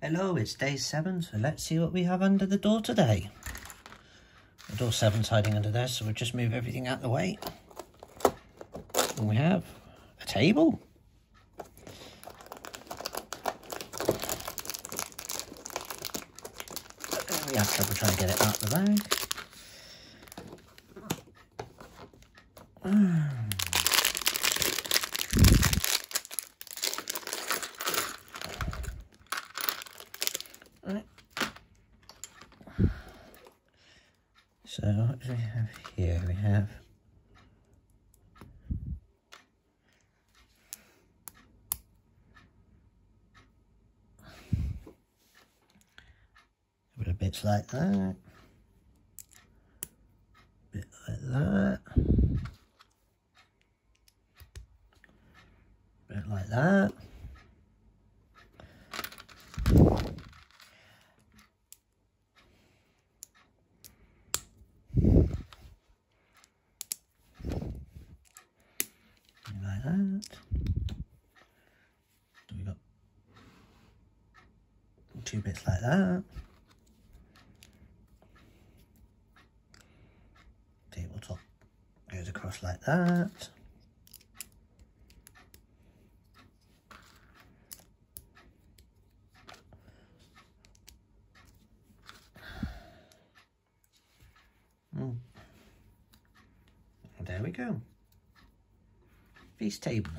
Hello, it's day seven, so let's see what we have under the door today. The door seven's hiding under there, so we'll just move everything out of the way. And we have a table. We have trouble trying to get it out of the bag. So what do we have here? We have a bit of bits like that, bit like that, bit like that. Like that. we got two bits like that. Tabletop goes across like that. Mm. There we go feast table.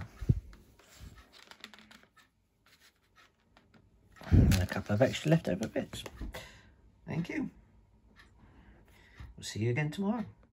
And a couple of extra leftover bits. Thank you. We'll see you again tomorrow.